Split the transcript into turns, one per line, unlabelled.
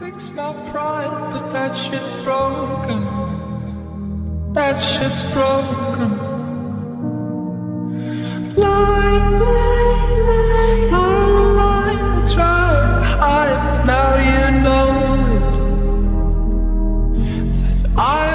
Fix my pride, but that shit's broken. That shit's broken. Lie, lie, lie, lie, lie. I to hide, now you know it. That I